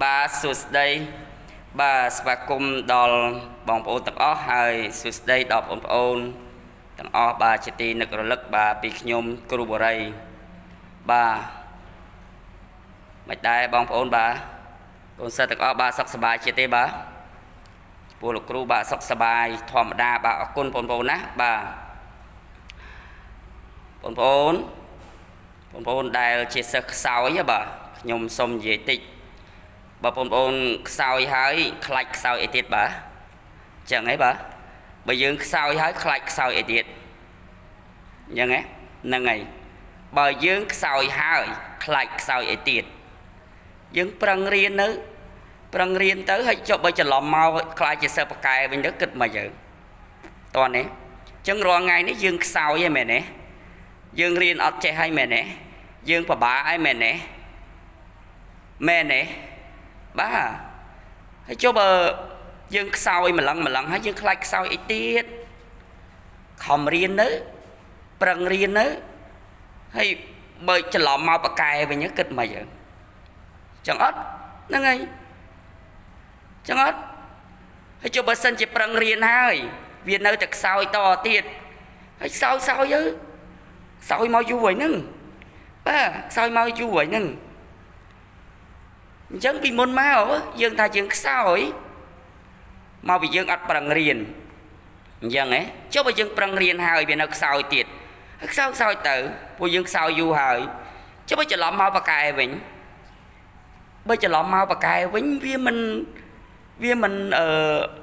បាទសួស្តីបាទស្វាគមន៍ដល់បងប្អូនទាំងអស់ហើយសួស្តីដល់បងប្អូនទាំងអស់បាទជាទីនឹករលឹកបាទពីខ្ញុំគ្រូបរិយបាទមិនដែរបងប្អូនបាទកូនសិស្សទាំងអស់បាទសុខសប្បាយជាទេបាទពួកលោកគ្រូបាទសុខសប្បាយធម្មតាបាទអរគុណបងប្អូនណាបាទបងប្អូនបងប្អូនដែលជាសិស្សខ្សោយបាទខ្ញុំសូមនិយាយតិច បើបងប្អូនខ្សោយហើយខ្លាច់ខ្សោយអីទៀតបាទចឹងហីបាទបើយើងខ្សោយហើយខ្លាច់ខ្សោយអីទៀតអញ្ចឹងហ៎ហ្នឹងហើយបើយើងខ្សោយហើយខ្លាច់ខ្សោយអីទៀតយើងប្រឹងរៀននៅប្រឹងរៀនទៅហើយចុះបើច្រឡំមកខ្លាចជាសិស្សបកែវិញទៅគិតមកយើងតោះនេះអញ្ចឹងរាល់ថ្ងៃនេះយើងខ្សោយហ្នឹងមែនទេយើងរៀនអត់ចេះហើយមែនទេយើងពិបាកហើយមែនទេមែនទេ បាទហើយចុះបើយើងខ្សោយម្លឹងម្លឹងហើយយើងខ្លាចខ្សោយអីទៀតខំរៀនទៅប្រឹងរៀនទៅហើយបើច្រឡំមកបកែវិញគិតមកយើងចឹងអត់ហ្នឹងហើយចឹងអត់ហើយចុះបើសិនជាប្រឹងរៀនហើយវានៅតែខ្សោយតទៀតហើយខ្សោយខ្សោយទៅខ្សោយមកយូរហើយហ្នឹងបាទខ្សោយមកយូរហើយហ្នឹង អញ្ចឹងពីមុនមកយើងថាយើងខ្សោយមកពីយើងអត់ប្រឹងរៀនអញ្ចឹងហ៎ចុះបើយើងប្រឹងរៀនហើយវានៅខ្សោយទៀតហើយខ្សោយខ្សោយទៅពួកយើងខ្សោយយូរហើយចុះបើច្រឡំមកបកែវិញបើច្រឡំមកបកែវិញវាមិនវាមិនអឺ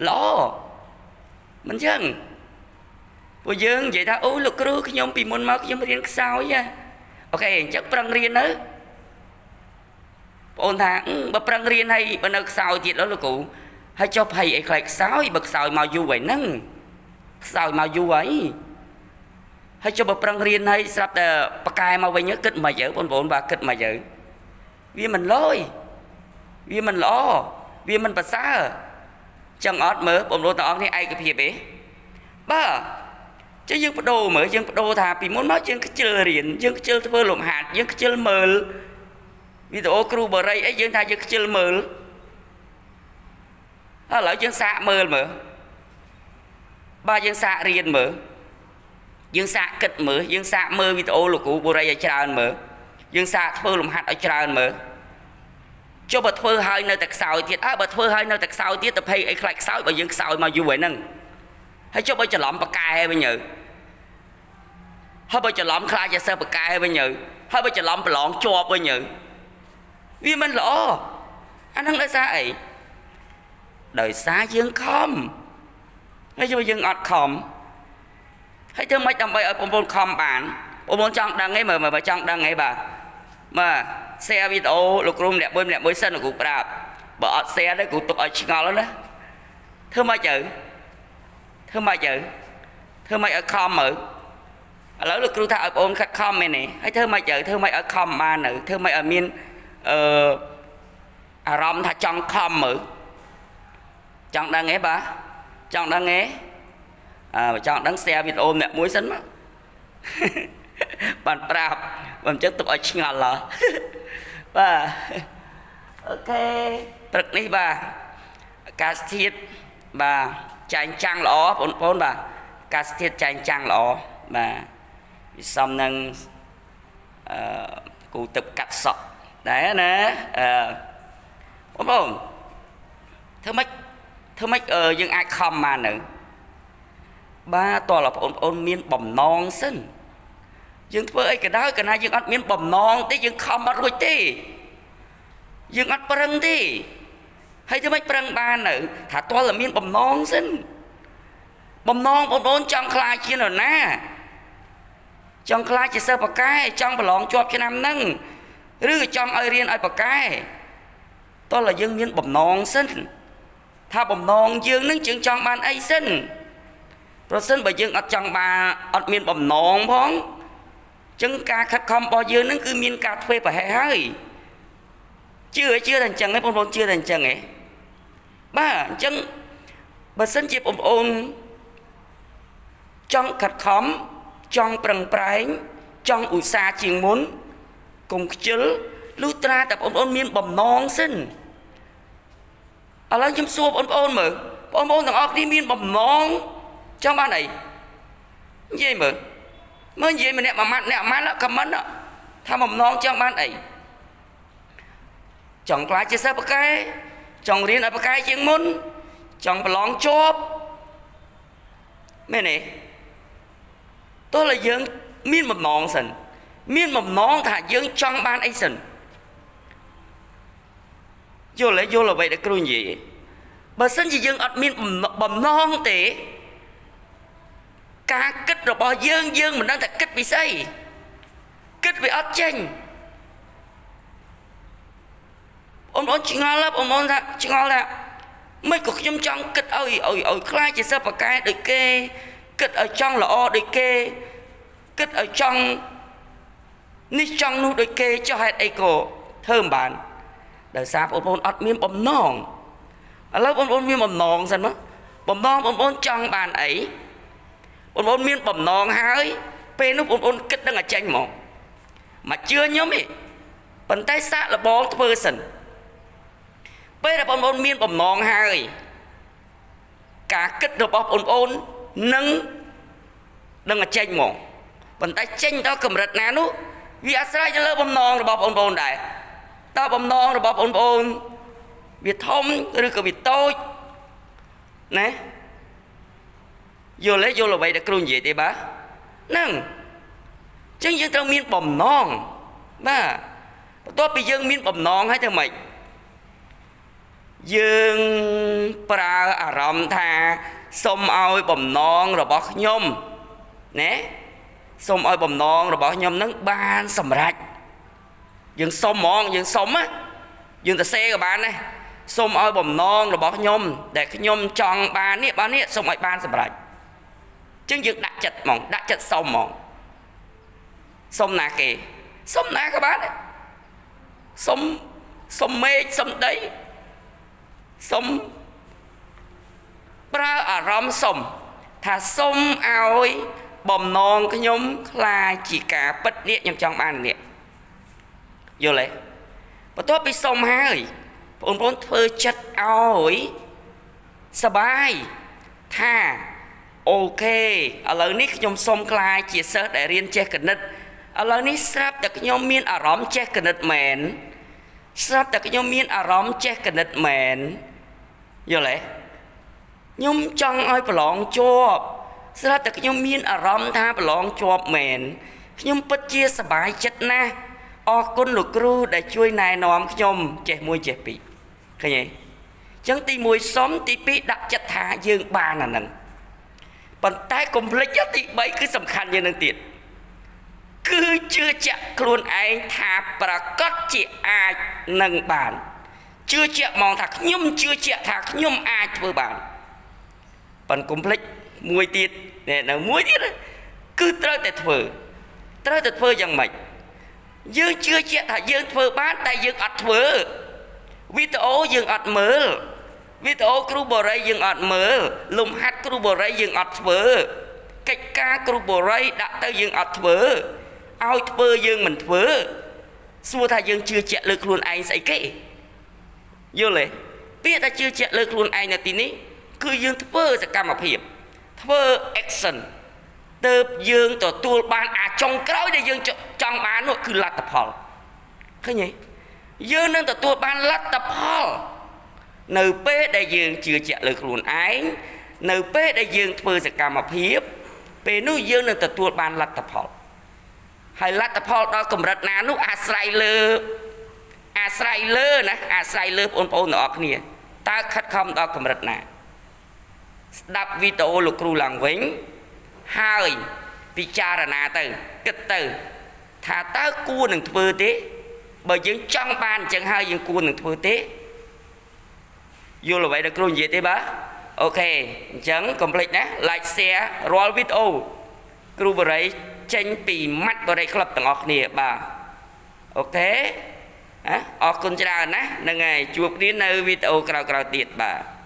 ល្អមិនចឹងពួកយើងនិយាយថាអូលោកគ្រូខ្ញុំពីមុនមកខ្ញុំរៀនខ្សោយអូខេអញ្ចឹងប្រឹងរៀនទៅ បងអូនថាបើប្រឹងរៀនហើយបើនៅខ្សោយទៀតលោកគ្រូហើយចុះភ័យអីខ្លាចខ្សោយបើខ្សោយមកយូរហើយហ្នឹងខ្សោយមកយូរហើយហើយចុះបើប្រឹងរៀនហើយស្រាប់តែប៉កែមកវិញគិតមកយើបងប្អូនបាទគិតមកយើវាមិនលយវាមិនល្អវាមិនប្រសើរចឹងអត់មើលបងប្អូនទាំងអស់គ្នាឯកភាពទេបាទចឹងយើងបដូរមើលយើងបដូរថាពីមុនមកយើងខ្ជិលរៀនយើងខ្ជិលធ្វើលំហាត់យើងខ្ជិលមើល វីដេអូគ្រូបរិយអីយើងថាយើងខ្ជិលមើលឥឡូវយើងសាកមើលមើលបាទយើងសាករៀនមើលយើងសាកគិតមើលយើងសាកមើលវីដេអូលោកគ្រូបរិយឲ្យច្រើនមើលយើងសាកធ្វើលំហាត់ឲ្យច្រើនមើលចុះបើធ្វើហើយនៅតែខ្សោយទៀតអើបើធ្វើហើយនៅតែខ្សោយទៀតទៅភ័យអីខ្លាចខ្សោយបើយើងខ្សោយមកយូរហើយហ្នឹងហើយចុះបើច្រឡំបកែវិញទៅហើយបើច្រឡំខ្លាចជាសិស្សបកែវិញទៅហើយបើច្រឡំប្រឡងជាប់វិញទៅ វាមិនល្អអាហ្នឹងដោយសារអីដោយសារយើងខំហើយបើយើងអត់ខំហើយធ្វើម៉េចដើម្បីឲ្យបងប្អូនខំបានបងប្អូនចង់ដឹងអីមើលមើលចង់ដឹងអីបាទបាទ share វីដេអូលោកគ្រូម្នាក់មួយម្នាក់មួយសិនលោកគ្រូប្រាប់បើអត់ share ទេគ្រូទុកឲ្យឆ្ងល់ណាធ្វើម៉េចទៅធ្វើម៉េចទៅធ្វើម៉េចឲ្យខំមើលឥឡូវលោកគ្រូថាឲ្យបងខិតខំមែនទេហើយធ្វើម៉េចទៅធ្វើម៉េចឲ្យខំបានទៅធ្វើម៉េចឲ្យមាន អឺអារម្មណ៍ថាចង់ខំមើលចង់ដឹងទេបាទចង់ដឹងទេអឺចង់ដឹង share វីដេអូម្នាក់មួយសិនមកបានប្រាប់បើមិនចឹងទុកឲ្យឆ្ងល់ហ៎បាទអូខេព្រឹកនេះបាទអាកាសធាតុបាទចែងចាំងល្អបងប្អូនបាទអាកាសធាតុចែងចាំងល្អបាទវិសំនឹងអឺគូទឹកកាត់សក់ ដែរណាអឺបងប្អូនធ្វើម៉េចធ្វើម៉េចយើងអាចខំបាននៅបាទតើបងប្អូនមានបំណងសិនយើងធ្វើអីក៏ដោយកណាយើងអត់មានបំណងទេយើងខំអត់រួចទេយើងអត់ប្រឹងទេហើយធ្វើម៉េចប្រឹងបាននៅថាតើមានបំណងសិនបំណងបងប្អូនចង់ខ្លាចជានរណាចង់ខ្លាចជាសិស្សបកែចង់ប្រឡងជាប់ឆ្នាំហ្នឹង ឬចង់ឲ្យរៀនឲ្យបកែតើយើងមានបំណងសិនថាបំណងយើងនឹងយើងចង់បានអីសិនប្រសិនបើយើងអត់ចង់បានអត់មានបំណងផងចឹងការខិតខំរបស់យើងនឹងគឺមានការធ្វើប្រហែសហើយជឿជឿតែអញ្ចឹងឯងបងប្អូនជឿតែអញ្ចឹងឯងបាទអញ្ចឹងបើសិនជាបងប្អូនចង់ខិតខំចង់ប្រឹងប្រែងចង់ឧស្សាហ៍ជាងមុន កុំខ្ជិលលុះត្រាតែបងប្អូនមានបំណងសិនឥឡូវខ្ញុំសួរបងប្អូនមើលបងប្អូនទាំងអស់គ្នាមានបំណងចង់បានអីនិយាយមើលមើលនិយាយម្នាក់មួយម៉ាត់អ្នកម៉ាត់ខមមិនថាបំណងចង់បានអីចង់ខ្លាចជាសិស្សបកែចង់រៀនឲ្យបកែជាងមុនចង់ប្រឡងជាប់មែនទេទោះតែយើងមានបំណងសិន មានបំណងថាយើងចង់បានអីសិនយល់ទេយល់អ្វីដែលគ្រូនិយាយបើសិនជាយើងអត់មានបំណងទេ ការគិតរបស់យើងយើងមិនដឹងថាគិតពីស្អីគិតវាអត់ចេញអូនអូនឆ្ងល់បងអូនថាឆ្ងល់ថាមិនក៏ខ្ញុំចង់គិតឲ្យឲ្យឲ្យខ្លាចជាសិស្សបកែដូចគេ គិតឲ្យចង់ល្អដូចគេ គិតឲ្យចង់ នេះចង់នោះដូចគេចុះហេតុអីក៏ធ្វើមិនបានដោយសារបងប្អូនអត់មានបំណងឥឡូវបងប្អូនមានបំណងសិនមកបំណងបងប្អូនចង់បានអីបងប្អូនមានបំណងហើយពេលនោះបងប្អូនគិតដឹងឲ្យចេញមកមកជឿខ្ញុំទេប៉ុន្តែសាកលបងធ្វើសិនពេលដែលបងប្អូនមានបំណងហើយការគិតរបស់បងប្អូននឹងនឹងឲ្យចេញមកប៉ុន្តែចេញដល់កម្រិតណានោះ វាអាស្រ័យទៅលើបំណងរបស់បងប្អូនដែរតើបំណងរបស់បងប្អូនវាធំឬក៏វាតូចណាយល់ទេយល់អ្វីដែលគ្រូនិយាយទេបាទហ្នឹងអញ្ចឹងយើងត្រូវមានបំណងបាទបន្ទាប់ពីយើងមានបំណងហើយទៅម៉េចយើងប្រើអារម្មណ៍ថាសុំឲ្យបំណងរបស់ខ្ញុំណា សុំឲ្យបំណងរបស់ខ្ញុំនឹងបានសម្រេចយើងសុំហ្មងយើងសុំណាយើងទៅសេក៏បានដែរសុំឲ្យបំណងរបស់ខ្ញុំដែលខ្ញុំចង់បាននេះបាននេះសុំឲ្យបានសម្រេចចឹងយើងដាក់ចិត្តហ្មងដាក់ចិត្តសុំហ្មងសុំណាគេសុំណាក៏បានសុំសុំមេឃសុំដីសុំប្រើអារម្មណ៍សុំថាសុំឲ្យ បំណងខ្ញុំខ្លាចជាការពិតនេះខ្ញុំចង់បាននេះយល់ទេបន្ទាប់ពីសុំហើយបងប្អូនធ្វើចិត្តឲ្យសបាយថាអូខេឥឡូវនេះខ្ញុំសុំខ្លាចជាសិស្សដែលរៀនចេះគណិតឥឡូវនេះស្រាប់តែខ្ញុំមានអារម្មណ៍ចេះគណិតមែនស្រាប់តែខ្ញុំមានអារម្មណ៍ចេះគណិតមែនយល់ទេខ្ញុំចង់ឲ្យប្រឡងជាប់ ស្រាប់តែខ្ញុំមានអារម្មណ៍ថាប្រឡងជាប់មែនខ្ញុំពិតជាសប្បាយចិត្តណាស់អរគុណលោកគ្រូដែលជួយណែនាំខ្ញុំចេះមួយចេះពីរឃើញទេអញ្ចឹងទី1សុំទី2ដាក់ចិត្តថាយើងបានអាហ្នឹងប៉ុន្តែកុំភ្លេចទី3គឺសំខាន់ជាងនឹងទៀតគឺជឿជាក់ខ្លួនឯងថាប្រកាសជាអាចនឹងបានជឿជាក់ហ្មងថាខ្ញុំជឿជាក់ថាខ្ញុំអាចធ្វើបានប៉ុន្តែកុំភ្លេច មួយទៀតនៅមួយទៀតគឺត្រូវតែធ្វើត្រូវតែធ្វើយ៉ាងម៉េចយើងជឿជាក់ថាយើងធ្វើបានតែយើងអត់ធ្វើវីដេអូយើងអត់មើលវីដេអូគ្រូបរិយយើងអត់មើលលំហាត់គ្រូបរិយយើងអត់ធ្វើកិច្ចការគ្រូបរិយដាក់ទៅយើងអត់ធ្វើឲ្យធ្វើយើងមិនធ្វើសួរថាយើងជឿជាក់លើខ្លួនឯងស្អីគេយល់ទេពាក្យថាជឿជាក់លើខ្លួនឯងនៅទីនេះគឺយើងធ្វើសកម្មភាព ធ្វើ action ទៅយើងទទួលបានអាចុងក្រោយដែលយើងចង់បាននោះគឺលទ្ធផលឃើញទេយើងនឹងទទួលបានលទ្ធផលនៅពេលដែលយើងជឿជាក់លើខ្លួនឯងនៅពេលដែលយើងធ្វើសកម្មភាព ពេលនោះយើងនឹងទទួលបានលទ្ធផលហើយលទ្ធផលដល់កម្រិតណានោះអាស្រ័យលើអាស្រ័យលើណាអាស្រ័យលើបងប្អូនទាំងអស់គ្នាតើខិតខំដល់កម្រិតណា ស្ដាប់វីដេអូលោកគ្រូឡើងវិញហើយពិចារណាទៅគិតទៅថាតើគួរនឹងធ្វើទេ បើយើងចង់បានអញ្ចឹងហើយយើងគួរនឹងធ្វើទេយល់អ្វីដែលគ្រូនិយាយទេបាទអូខេអញ្ចឹងកុំភ្លេចណា like share រាល់វីដេអូគ្រូបរិយចេញពីម៉ាត់បរិយក្លឹបទាំងអស់គ្នាបាទអូខេអរគុណច្រើនណាស់ហ្នឹងហើយជួបគ្នានៅវីដេអូក្រោយៗទៀតបាទ